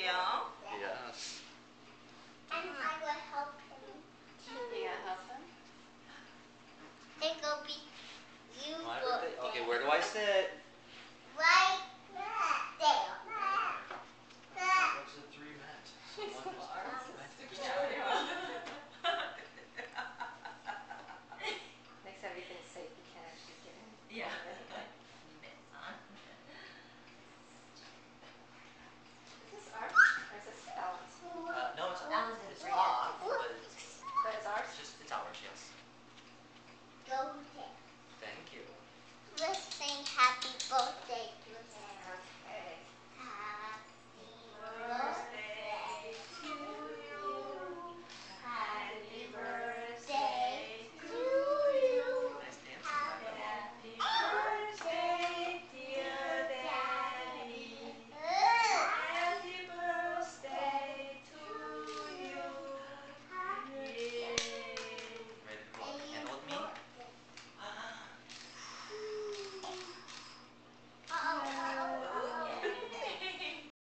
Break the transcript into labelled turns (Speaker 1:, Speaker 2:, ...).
Speaker 1: Gabriel?
Speaker 2: Yes.
Speaker 3: And I will help him too.
Speaker 4: Help him?
Speaker 3: They go be you. Well, okay, where do I
Speaker 2: sit?
Speaker 3: Right